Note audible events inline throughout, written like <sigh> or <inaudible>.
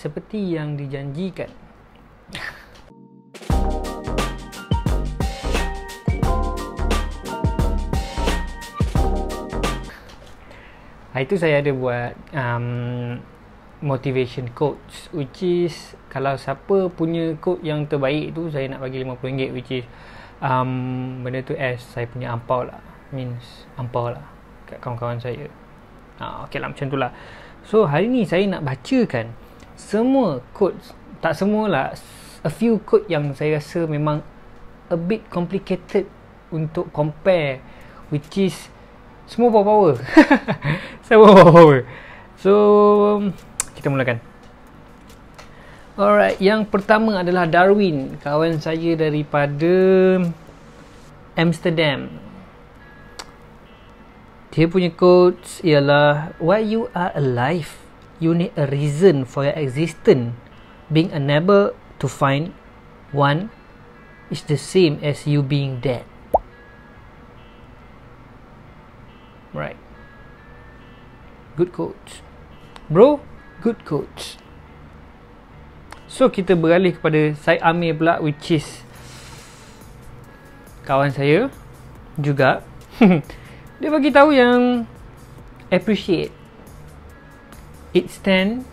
seperti yang dijanjikan. Itu saya ada buat um, motivation quotes which is kalau siapa punya quote yang terbaik tu saya nak bagi RM50 which is um, benda tu as saya punya ampau lah. Means ampau lah kat kawan-kawan saya. Ha, ok lah macam tu lah. So hari ni saya nak bacakan semua quotes tak semua lah a few quote yang saya rasa memang a bit complicated untuk compare which is semua power power. <laughs> Semua power power. So kita mulakan. Alright yang pertama adalah Darwin kawan saya daripada Amsterdam. Dia punya quotes ialah why you are alive you need a reason for your existence being unable to find one is the same as you being dead Right. Good coach. Bro, good coach. So kita beralih kepada saya Amir pula which is kawan saya juga. <laughs> Dia bagi tahu yang appreciate it stand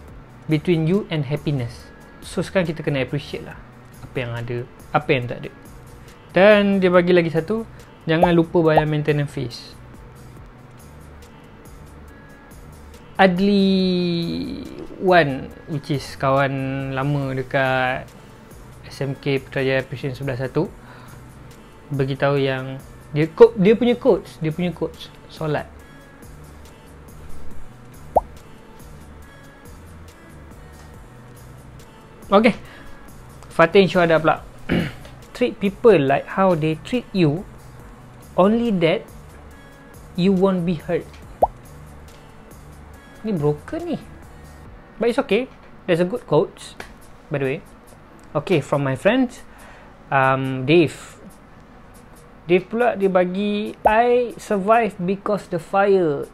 between you and happiness. So sekarang kita kena appreciate lah apa yang ada, apa yang tak ada. Dan dia bagi lagi satu, jangan lupa bayar maintenance fees. Adli Wan which is kawan lama dekat SMK Putrajaya Presiden 11 beritahu yang dia dia punya coach dia punya coach solat Okay Fatin Syuhada pula. <clears throat> Treat people like how they treat you Only that You won't be hurt. Ni broken ni. But it's okay. There's a good quote By the way. Okay from my friend um, Dave. Dave pula dia bagi I survive because the fire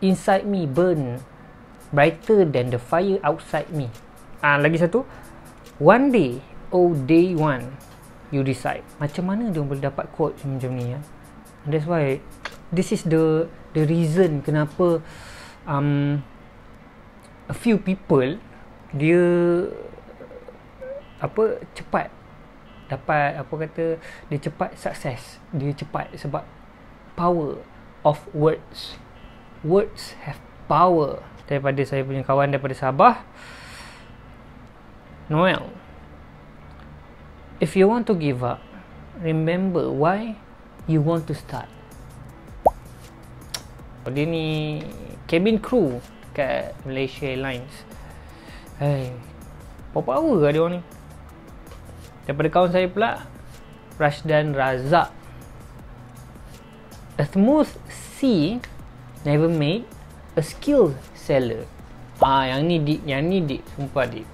Inside me burn Brighter than the fire outside me Ah Lagi satu. One day Oh day one You decide Macam mana dia boleh dapat quote macam ni ya? And that's why This is the The reason kenapa um, a few people dia apa cepat dapat apa kata dia cepat sukses dia cepat sebab power of words. Words have power. Daripada saya punya kawan daripada Sabah Noel if you want to give up remember why you want to start dia ni cabin crew kat Malaysia Airlines. Hai. Power lah dia orang ni. Daripada kawan saya pula Rashdan Razak. A smooth sea never made a skilled seller. Ah, yang ni deep, yang ni deep, sumpah deep.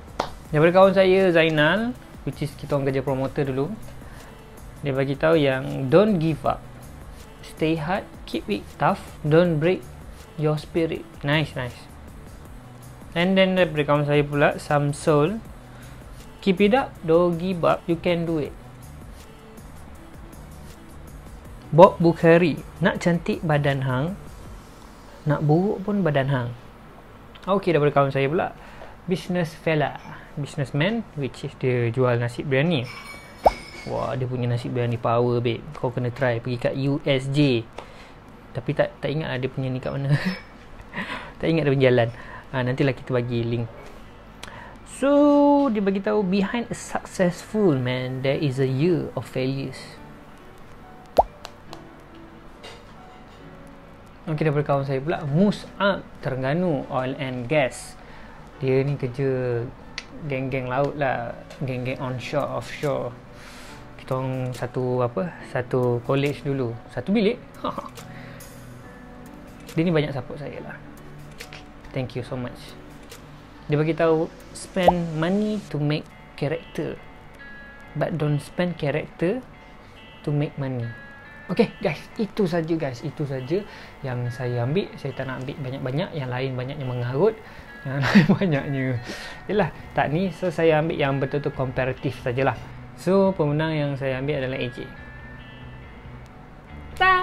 Daripada kawan saya Zainal, which is kita orang kerja promoter dulu. Dia bagi tahu yang don't give up. Stay hard, keep it tough, don't break your spirit. Nice, nice. And then daripada kawan saya pula, Samsul. Keep it up, don't give up, you can do it. Bob Bukhari, nak cantik badan hang, nak buruk pun badan hang. Okay, daripada kawan saya pula, business fella, businessman, which is dia jual nasi biryani. Wah, dia punya nasi biryani power, babe. Kau kena try pergi kat USJ. Tapi tak tak ingat ada punya ni kat mana. <laughs> tak ingat dia punya jalan. Ha, nantilah kita bagi link. So, dia bagi tahu behind a successful man there is a year of failures. Okey daripada kawan saya pula Mus'ab Terengganu Oil and Gas Dia ni kerja Geng-geng laut lah. Geng-geng onshore Offshore. Kita orang satu apa Satu college dulu. Satu bilik. <laughs> Dia ni banyak support saya lah. Thank you so much. Dia bagi tahu spend money to make character. But don't spend character to make money. Okay guys, itu saja guys, itu saja yang saya ambil. Saya tak nak ambil banyak-banyak, yang lain banyak yang mengarut. Yang <laughs> lain banyaknya. Yelah tak ni so saya ambil yang betul-betul komparatif sajalah. So pemenang yang saya ambil adalah AJ Ta.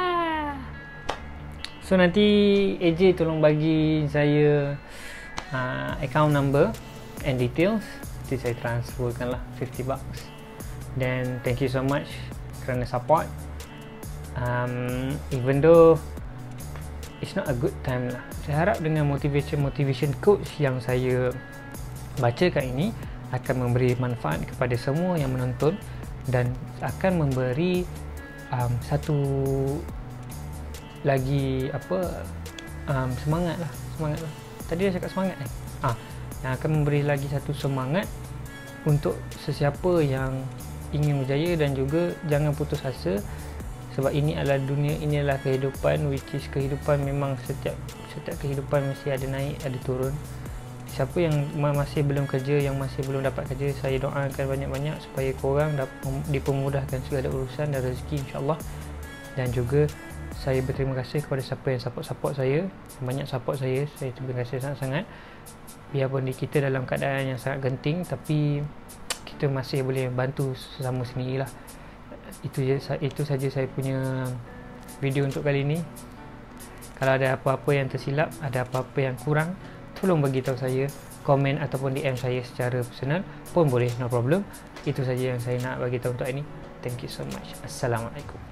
so nanti AJ tolong bagi saya uh, account number and details. Nanti saya transferkan lah 50 bucks. Then thank you so much kerana support. Um, even though it's not a good time lah. Saya harap dengan motivation motivation coach yang saya baca kat ini akan memberi manfaat kepada semua yang menonton dan akan memberi um, satu lagi apa um, semangat lah semangat lah tadi dah cakap semangat eh ah yang akan memberi lagi satu semangat untuk sesiapa yang ingin berjaya dan juga jangan putus asa sebab ini adalah dunia ini adalah kehidupan which is kehidupan memang setiap setiap kehidupan mesti ada naik ada turun. Siapa yang masih belum kerja yang masih belum dapat kerja saya doakan banyak-banyak supaya korang dapat dipermudahkan segala urusan dan rezeki insyaallah. Dan juga saya berterima kasih kepada siapa yang support-support saya. Banyak support saya saya terima kasih sangat-sangat. Biarpun kita dalam keadaan yang sangat genting tapi kita masih boleh bantu sesama sendiri lah itu itu saja saya punya video untuk kali ini. Kalau ada apa-apa yang tersilap ada apa-apa yang kurang tolong bagi tahu saya komen ataupun DM saya secara personal pun boleh no problem. Itu saja yang saya nak bagi tahu untuk ini. Thank you so much. Assalamualaikum